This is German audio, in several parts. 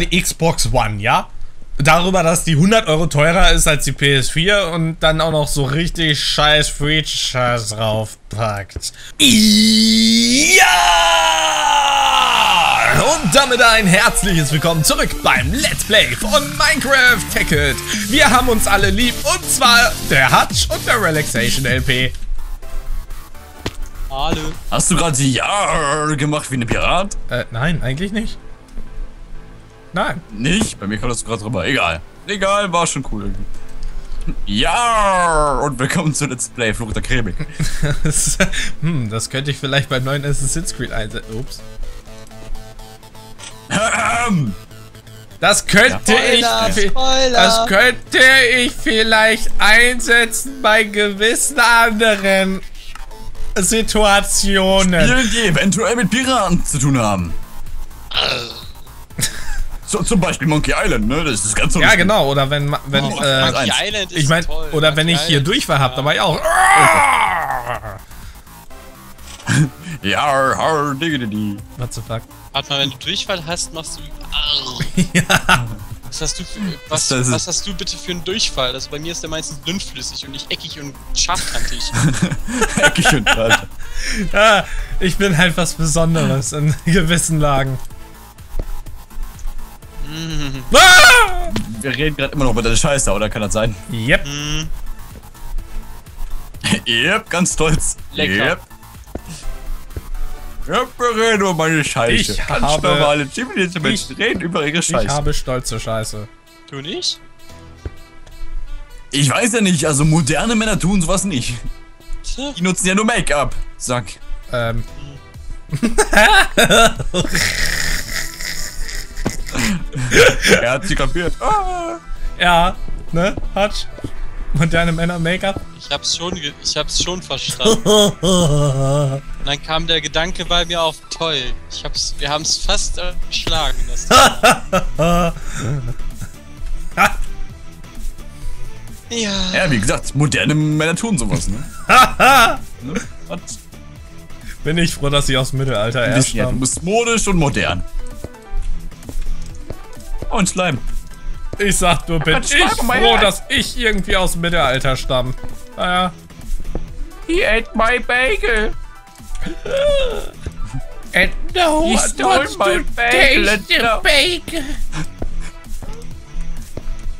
die Xbox One, ja? Darüber, dass die 100 Euro teurer ist als die PS4 und dann auch noch so richtig scheiß Features draufpackt. Ja! Und damit ein herzliches Willkommen zurück beim Let's Play von Minecraft Tacket. Wir haben uns alle lieb und zwar der Hutch und der Relaxation LP. Hallo. Hast du gerade Ja gemacht wie ein Pirat? Äh, nein, eigentlich nicht. Nein. Nicht? Bei mir kam das gerade drüber. Egal. Egal, war schon cool irgendwie. Ja! Und willkommen zu Let's Play Fluch der das, hm, das könnte ich vielleicht beim neuen Assassin's Creed einsetzen. Ups. Das könnte Spoiler, ich. Spoiler. Das könnte ich vielleicht einsetzen bei gewissen anderen Situationen. Spielen, die eventuell mit Piraten zu tun haben. So, zum Beispiel Monkey Island, ne? Das ist ganz so. Ja, genau. Oder wenn, wenn, Oh, äh, Monkey Island ist ich meine, toll. oder wenn Monkey ich hier Durchfall ist hab, dann war ich auch. Ja, har, diggity. What the fuck? Warte mal, wenn du Durchfall hast, machst du. Ja. Was hast du für, was, Das was hast du bitte für einen Durchfall? Also bei mir ist der meistens dünnflüssig und nicht eckig und scharfkantig. Eckig und Alter. ja, ich bin halt was Besonderes in gewissen Lagen. Ah! Wir reden gerade immer noch über deine Scheiße, oder kann das sein? Yep. Hm, yep, ganz stolz. Lecker. Yep. Yep, wir reden über meine Scheiße. Ich ganz habe- normale zivilisierte Menschen ich- reden über ihre Ich Scheiße. habe stolze Scheiße. du nicht? Ich weiß ja nicht, also moderne Männer tun sowas nicht. Die nutzen ja nur Make-up. Sag. Ähm. Er hat sie kapiert. Ah. Ja, ne? Hutch? Moderne Männer Make-up? ich hab's schon, ich hab's schon verstanden. Und dann kam der Gedanke bei mir auf, toll. Ich hab's, wir haben's fast äh, geschlagen. Das ja. Ja, wie gesagt, moderne Männer tun sowas, ne? ne? Was? Bin ich froh, dass sie aus dem Mittelalter erst ja, du bist modisch und modern. Und Schleim. Ich sag nur, bin Ein ich froh, dass ich irgendwie aus dem Mittelalter stamme. Naja. He ate my bagel. And no He stole my bagel and now- bacon.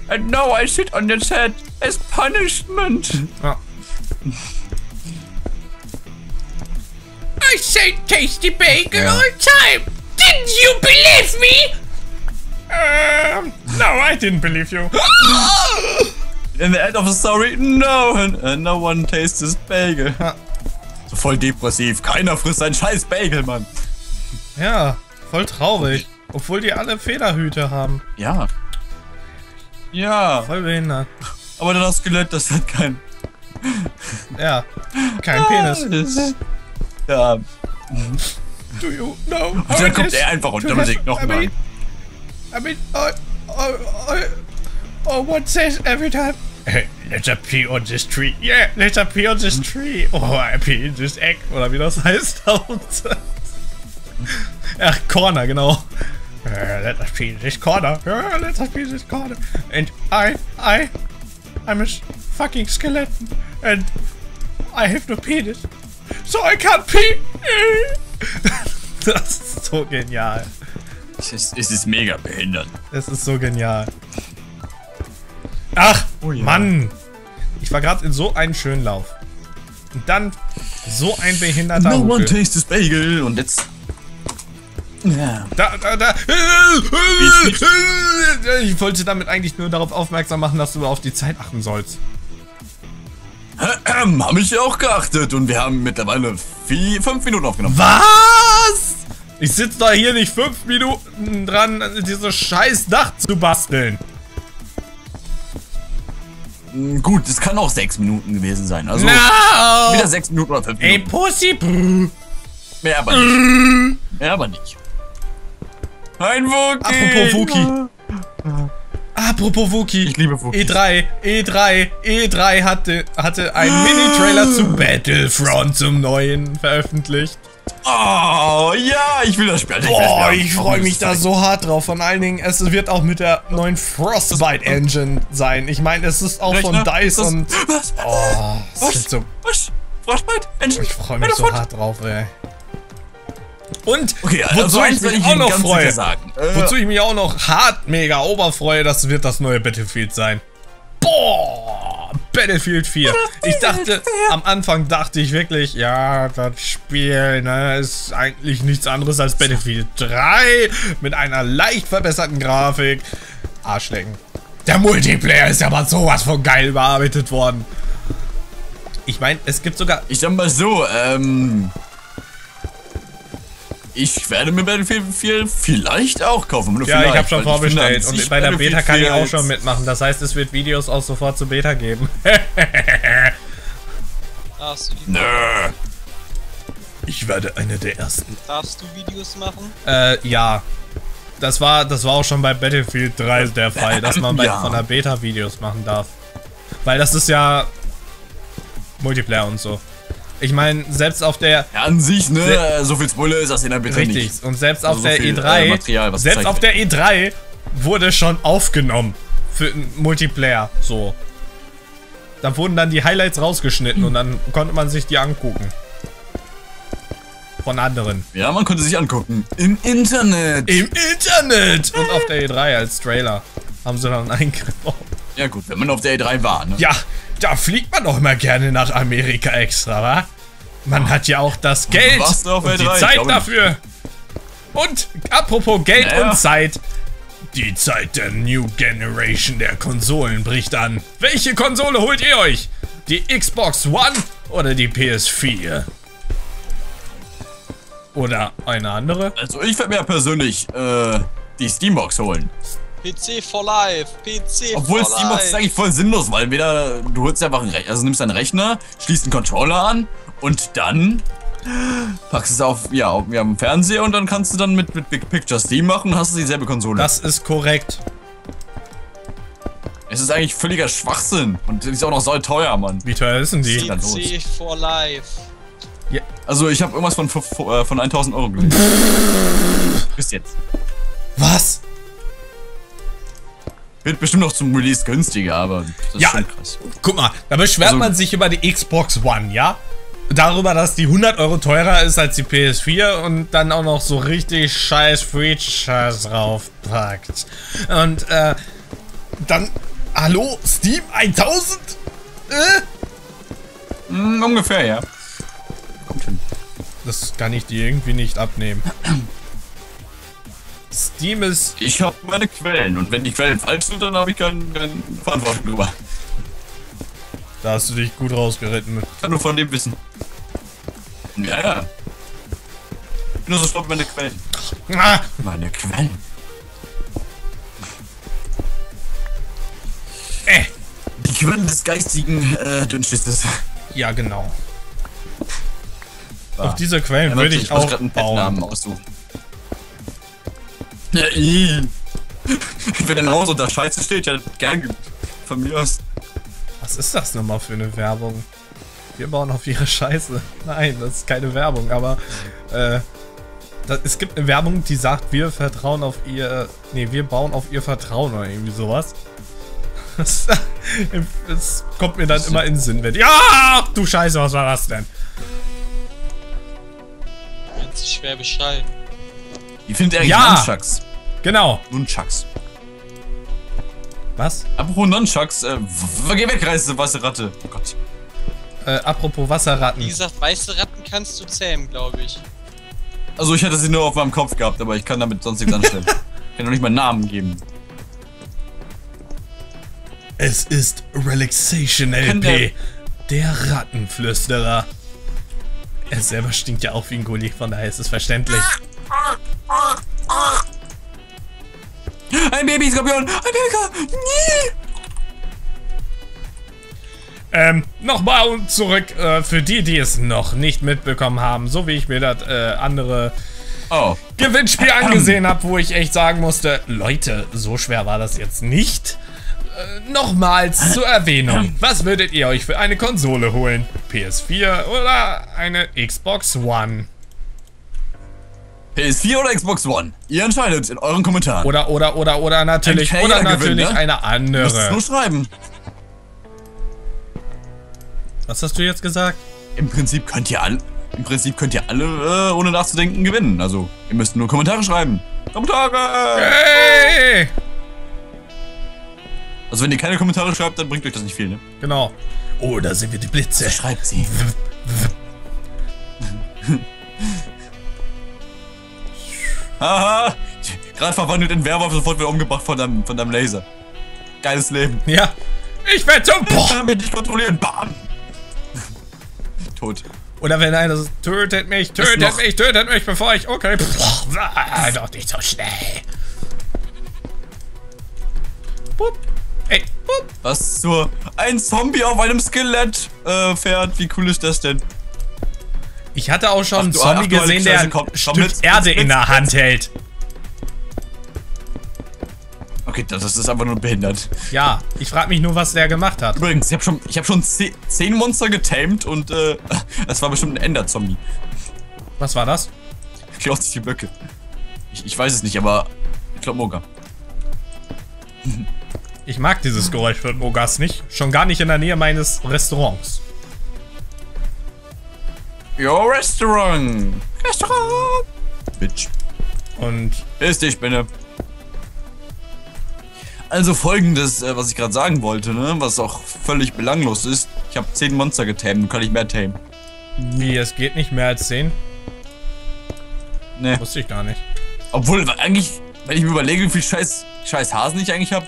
And now I sit on its head as punishment. Ja. I say tasty bacon Ja. all time. Didn't you believe me? Um, no, I didn't believe you. In the end of the story, no, uh, no one tastes this bagel. Ja. So voll depressiv. Keiner frisst einen scheiß Bagel, Mann. Ja, voll traurig. Obwohl die alle Federhüte haben. Ja. Ja. Voll behindert. Aber das Skelett, das hat kein. Ja, kein Penis. Ja. Do you know? Und dann kommt er einfach und dann singt I nochmal. I mean, I, oh, oh, oh, what says every time? Let's pee on this tree. Yeah, let's pee on this tree. Oh, I pee in this egg. Oder wie das heißt. Ach, Corner, genau. Uh, let us in this corner. Uh, let us in this corner. And I, I, I'm a fucking skeleton. And I have no penis. So I can't pee. Das ist so genial. Es ist, es ist mega behindert. Es ist so genial. Ach, Oh ja. Mann. Ich war gerade in so einem schönen Lauf. Und dann so ein behinderter No one Huckel. tastes this bagel und jetzt. Ja. Da, da, da. Ich wollte damit eigentlich nur darauf aufmerksam machen, dass du auf die Zeit achten sollst. Ähm, hab ich ja auch geachtet und wir haben mittlerweile vier, fünf Minuten aufgenommen. Was? Ich sitze da hier nicht fünf Minuten dran, diese scheiß Dach zu basteln. Mm, Gut, es kann auch sechs Minuten gewesen sein. Also No! wieder sechs Minuten oder fünf Ey, Minuten. Pussy. brr. Mehr aber nicht. Mehr aber nicht. Ein Wookie. Apropos Wookie. Apropos Wookie. Ich liebe Wookies. E3, E3, E3 hatte, hatte einen Mini-Trailer zu Battlefront zum neuen veröffentlicht. Oh, ja, ich will das Spiel. Boah, ich freue mich da so hart drauf. Vor allen Dingen, es wird auch mit der neuen Frostbite Engine sein. Ich meine, es ist auch von Rechner? DICE Ist das- und. Was? Oh, Was? so. Was? Frostbite? Engine? Ich freue mich so hart drauf, ey. Und Okay, wozu also ich eins will mich ich auch noch freue, sagen. Wozu ich mich auch noch hart mega oberfreue, das wird das neue Battlefield sein. Boah, Battlefield 4. Ich dachte, am Anfang dachte ich wirklich, ja, das Spiel ne, ist eigentlich nichts anderes als Battlefield 3 mit einer leicht verbesserten Grafik. Arschlecken. Der Multiplayer ist ja mal sowas von geil überarbeitet worden. Ich meine, es gibt sogar Ich sag mal so, ähm. Ich werde mir Battlefield 4 vielleicht auch kaufen. Nur Ja, ich habe schon vorbestellt und bei der Beta kann ich 4 auch schon mitmachen. Das heißt, es wird Videos auch sofort zur Beta geben. Darfst du, die, Nö. ich werde einer der ersten. darfst du Videos machen? Äh, ja. Das war, das war auch schon bei Battlefield 3 der Fall, dass man bei, Ja. von der Beta Videos machen darf. Weil das ist ja Multiplayer und so. Ich meine, selbst auf der Ja, an sich, ne, so viel Spoiler ist das in der Beta Richtig. nicht. Und selbst Also auf so der viel, E3, äh, Material, was selbst auf der E3 wurde schon aufgenommen für einen Multiplayer. So. Da wurden dann die Highlights rausgeschnitten und dann konnte man sich die angucken. Von anderen. Ja, man konnte sich angucken. Im Internet. Im Internet! Und auf der E3 als Trailer haben sie dann eingebaut. Ja gut, wenn man auf der E3 war, ne? Ja, da fliegt man doch immer gerne nach Amerika extra, wa? Man hat ja auch das Geld und die L3? Ich Zeit dafür. Und apropos Geld Naja. und Zeit. Die Zeit der New Generation der Konsolen bricht an. Welche Konsole holt ihr euch? Die Xbox One oder die PS4? Oder eine andere? Also ich werde mir persönlich äh, die Steambox holen. PC for Life, PC Obwohl for Steambox ist Life. eigentlich voll sinnlos, weil weder du holst einfach einen Rechner, also nimmst deinen Rechner, schließt einen Controller an und dann packst es auf, ja, auf, ja, am Fernseher und dann kannst du dann mit, mit Big Picture Steam machen und hast du dieselbe Konsole. Das ist korrekt. es ist eigentlich völliger Schwachsinn und ist auch noch so teuer, Mann. Wie teuer ist denn die? PC for Life. Also ich habe irgendwas von, äh, von 1000 Euro gelesen. Bis jetzt. Was? Wird bestimmt noch zum Release günstiger, aber das ist Ja. schon krass. Guck mal, da beschwert Also- man sich über die Xbox One, ja? Darüber, dass die 100 Euro teurer ist als die PS4 und dann auch noch so richtig scheiß Features draufpackt. Und, äh, dann, hallo, Steam 1000? Äh? Hm, ungefähr, ja. Kommt hin. Das kann ich dir irgendwie nicht abnehmen. Steam ist, Ich habe meine Quellen und wenn die Quellen falsch sind, dann habe ich keine, keine Verantwortung drüber. da hast du dich gut rausgeritten mit. Ich kann nur von dem wissen. Ja, ja. Ich bin nur so wie meine Quellen. Ah, Meine Quellen? äh. Die Quellen des geistigen äh, Dünnschisses. Ja, genau. Auf diese Quellen würde ich auch einen bauen. Aussuchen. Ja, ih. Wenn ein Haus unter Scheiße steht, ja, gern ge- von mir aus. Was ist das nochmal für eine Werbung? Wir bauen auf ihre Scheiße. Nein, das ist keine Werbung, aber äh, das, es gibt eine Werbung, die sagt, wir vertrauen auf ihr. Nee, wir bauen auf ihr Vertrauen oder irgendwie sowas. Das, das kommt mir dann immer in den Sinn, wenn. Ja, ach du Scheiße, was war das denn? Ganz schwer beschreiben. Wie findet ihr eigentlich Ja. Nunchucks? Genau. Nunchucks. Was? Apropos Nunchucks, äh, geh weg, reiße weiße Ratte. Oh Gott. Äh, apropos Wasserratten. Wie gesagt, weiße Ratten kannst du zähmen, glaube ich. Also ich hätte sie nur auf meinem Kopf gehabt, aber ich kann damit sonst nichts anstellen. ich kann doch nicht meinen Namen geben. Es ist Relaxation LP, der Rattenflüsterer. Er selber stinkt ja auch wie ein Gulli, von daher ist es verständlich. Ein Babyskorpion! Ein Baby! Nee! Ähm, nochmal und zurück äh, für die, die es noch nicht mitbekommen haben, so wie ich mir das äh, andere Oh. Gewinnspiel angesehen habe, wo ich echt sagen musste, Leute, so schwer war das jetzt nicht. Äh, nochmals zur Erwähnung, was würdet ihr euch für eine Konsole holen? PS4 oder eine Xbox One? PS4 oder Xbox One? Ihr entscheidet in euren Kommentaren. Oder, oder, oder, oder natürlich, Ein oder Killer natürlich gewinnt, ne? eine Ihr müsst es andere. nur schreiben. Was hast du jetzt gesagt? Im Prinzip könnt ihr alle, im Prinzip könnt ihr alle, äh, ohne nachzudenken, gewinnen. Also, ihr müsst nur Kommentare schreiben. Kommentare! Hey! Also, wenn ihr keine Kommentare schreibt, dann bringt euch das nicht viel, ne? Genau. Oh, da sind wir die Blitze. Schreibt sie. Haha! Gerade verwandelt in Werwolf, sofort wieder umgebracht von deinem, von deinem Laser. Geiles Leben. Ja. Ich werde zum. Ich Boah. kann mich nicht kontrollieren. Bam! Tot. Oder wenn einer so, tötet mich, tötet mich, tötet mich, bevor ich. Okay. Boah, ah, doch nicht so schnell. Bup. Ey, bup. Was zur. Ein Zombie auf einem Skelett äh, fährt. Wie cool ist das denn? Ich hatte auch schon Ach einen Zombie ach gesehen, der ein komm, komm Stück mit, Erde mit, in der. Hand hält. Okay, das, das ist einfach nur behindert. Ja, ich frage mich nur, was der gemacht hat. Übrigens, ich habe schon, ich hab schon zehn, Monster getamed und äh, das war bestimmt ein Ender-Zombie. Was war das? Die Böcke. Ich, ich weiß es nicht, aber ich glaube Moga. Ich mag dieses Geräusch von Mogas nicht. Schon gar nicht in der Nähe meines Restaurants. Your Restaurant! Restaurant! Bitch. Und Ist die Spinne. Also folgendes, äh, was ich gerade sagen wollte, ne? Was auch völlig belanglos ist. Ich habe 10 Monster getamed, kann ich mehr tamen. wie, es geht nicht mehr als 10? Ne. Wusste ich gar nicht. Obwohl, eigentlich, wenn ich mir überlege, wie viel scheiß, scheiß Hasen ich eigentlich habe,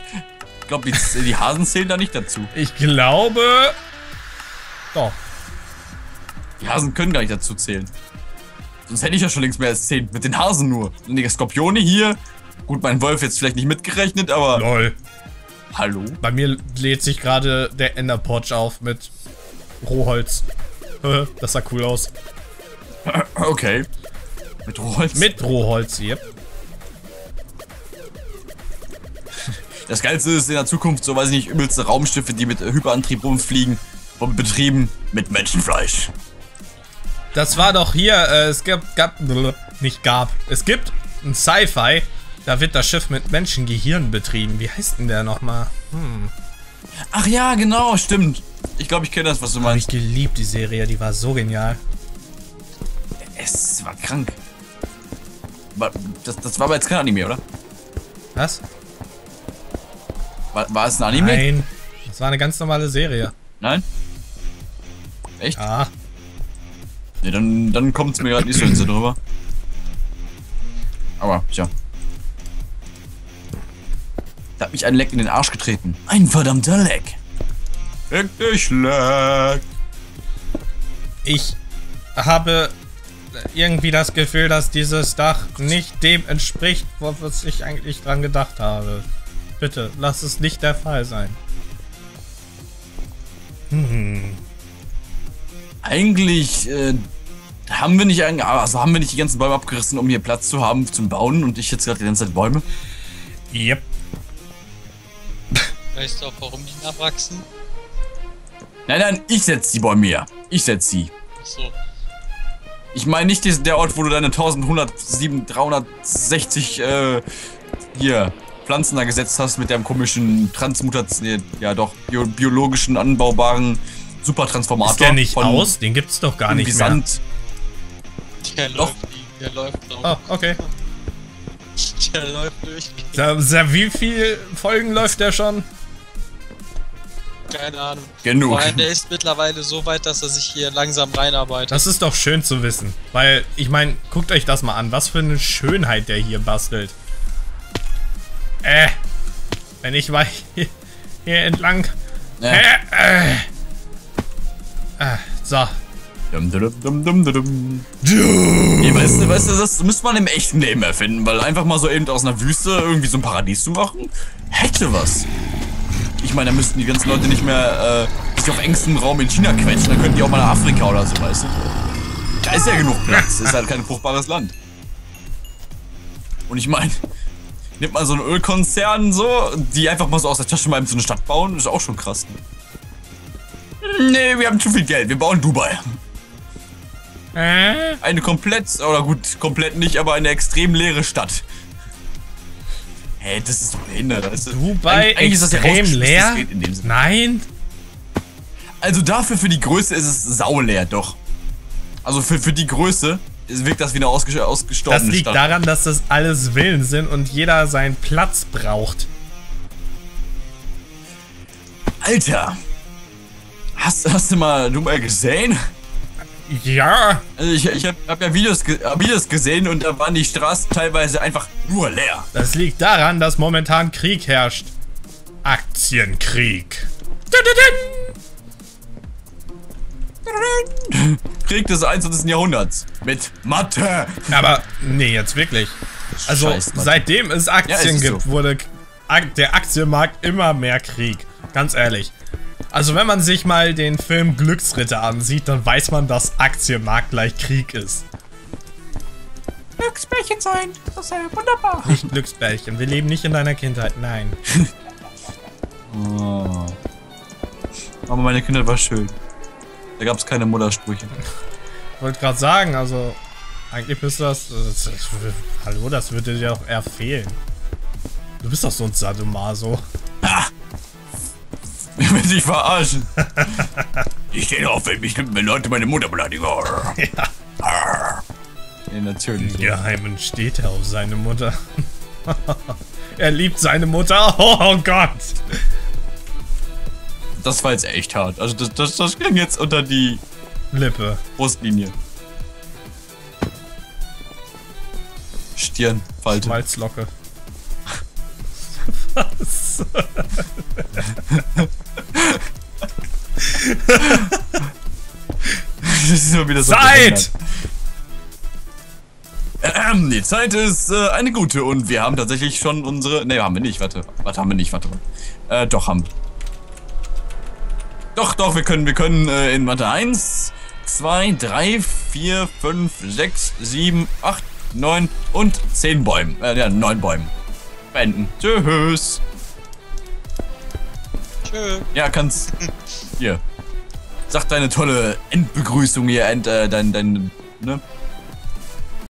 ich glaube, die, die Hasen zählen da nicht dazu. Ich glaube... Doch. Die Hasen können gar nicht dazu zählen. Sonst hätte ich ja schon längst mehr als 10. Mit den Hasen nur. Und die Skorpione hier. Gut, mein Wolf jetzt vielleicht nicht mitgerechnet, aber. Lol. Hallo? Bei mir lädt sich gerade der Enderpotch auf mit Rohholz. Das sah cool aus. Okay. Mit Rohholz. Mit Rohholz, yep. Das Geilste ist in der Zukunft, so weiß ich nicht, übelste Raumschiffe, die mit Hyperantrieb rumfliegen. Und betrieben mit Menschenfleisch. Das war doch hier, äh, es gab, gab, nicht gab, es gibt ein Sci-Fi, da wird das Schiff mit Menschengehirn betrieben. Wie heißt denn der nochmal? Ach ja, genau, stimmt. Ich glaube, ich kenne das, was du Hab ich meinst. geliebt, die Serie, die war so genial. Es war krank. Das, das war aber jetzt kein Anime, oder? Was? War, war es ein Anime? Nein, das war eine ganz normale Serie. Nein? Echt? Ah, Nee, dann, dann kommt es mir gerade nicht so in Sinn drüber. Aber, tja. Da hat mich ein Leck in den Arsch getreten. Ein verdammter Leck. Leck dich, Leck. ich habe irgendwie das Gefühl, dass dieses Dach nicht dem entspricht, was ich eigentlich dran gedacht habe. Bitte, lass es nicht der Fall sein. Eigentlich, äh, haben wir nicht, eigentlich- also haben wir nicht die ganzen Bäume abgerissen, um hier Platz zu haben zum Bauen und ich jetzt gerade die ganze Zeit Bäume? Yep. Weißt du auch, warum die nachwachsen? Nein, nein, ich setze die Bäume her. Ich setze sie. So. Ich meine nicht dies- der Ort, wo du deine 1107, 360, äh, hier, Pflanzen da gesetzt hast mit deinem komischen Transmutation, ja doch, bio, biologischen, anbaubaren Supertransformator. Ist der nicht von aus? Den gibt's doch gar nicht mehr. Der läuft, der läuft Oh, auch. okay. Der läuft durch. Da, wie viel Folgen läuft der schon? Keine Ahnung. Genug. Vor allem, der ist mittlerweile so weit, dass er sich hier langsam reinarbeitet. Das ist doch schön zu wissen. Weil, ich meine, guckt euch das mal an. Was für eine Schönheit der hier bastelt. Äh. Wenn ich mal hier, hier entlang. Ja. Äh, äh. Ah, so. Dum, dum, dum, dum, dum, dum. Nee, weißt du, weißt du, das müsste man im echten Leben erfinden, weil einfach mal so eben aus einer Wüste irgendwie so ein Paradies zu machen, hätte was. Ich meine, da müssten die ganzen Leute nicht mehr äh, sich auf engstem Raum in China quetschen, dann könnten die auch mal nach Afrika oder so, weißt du? Da ist ja genug Platz, ist halt kein fruchtbares Land. Und ich meine, nimmt man so einen Ölkonzern so, die einfach mal so aus der Tasche mal in so eine Stadt bauen, ist auch schon krass. Ne? Nee, wir haben zu viel Geld, wir bauen Dubai. Äh? Eine komplett, oder gut, komplett nicht, aber eine extrem leere Stadt. Hä, hey, das ist doch behindert. Das ist, Dubai eigentlich ist das ja extrem rausgeschmissenes leer? Nein? Also dafür für die Größe ist es sauleer, doch. Also für, für die Größe wirkt das wie eine ausges Das ausgestorbene liegt Stadt. daran, dass das alles Villen sind und jeder seinen Platz braucht. Alter! Hast, hast du mal Dubai gesehen? Ja, Also ich, ich habe hab ja Videos, Videos gesehen und da waren die Straßen teilweise einfach nur leer. das liegt daran, dass momentan Krieg herrscht. Aktienkrieg. Krieg des 21. Jahrhunderts. Mit Mathe. Aber, nee, jetzt wirklich. Also, Scheiß, seitdem es Aktien Ja, es gibt, so. wurde der Aktienmarkt immer mehr Krieg. Ganz ehrlich. Also, wenn man sich mal den Film Glücksritter ansieht, dann weiß man, dass Aktienmarkt gleich Krieg ist. Glücksbärchen sein. Das ist ja wunderbar. Nicht Glücksbärchen. Wir leben nicht in deiner Kindheit. Nein. Oh. Aber meine Kindheit war schön. Da gab es keine Muttersprüche. Ich wollte gerade sagen, also, eigentlich müsste das, das, das. Hallo, das würde dir doch eher fehlen. Du bist doch so ein Sadomaso. Ich will dich verarschen. ich stehe auf, wenn mich wenn Leute meine Mutter beleidigen. Ja. Ja, natürlich. Im Geheimen steht er auf seine Mutter. er liebt seine Mutter. Oh Gott. Das war jetzt echt hart. Also das, das, das ging jetzt unter die Lippe. Brustlinie. Stirn, Falte. Schmalzlocke. Was? Das ist immer wieder so Zeit! Ähm, die Zeit ist äh, eine gute und wir haben tatsächlich schon unsere. Ne, haben wir nicht. Warte. Warte, haben wir nicht. Warte. Äh, doch, haben. Doch, doch, wir können, wir können äh, in Mathe 1, 2, 3, 4, 5, 6, 7, 8, 9 und 10 Bäumen. Äh, ja, 9 Bäumen. Beenden. Tschüss. Ja, kannst. Hier. Sag deine tolle Endbegrüßung hier, End, äh, dein, dein, ne?